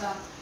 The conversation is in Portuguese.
Tá.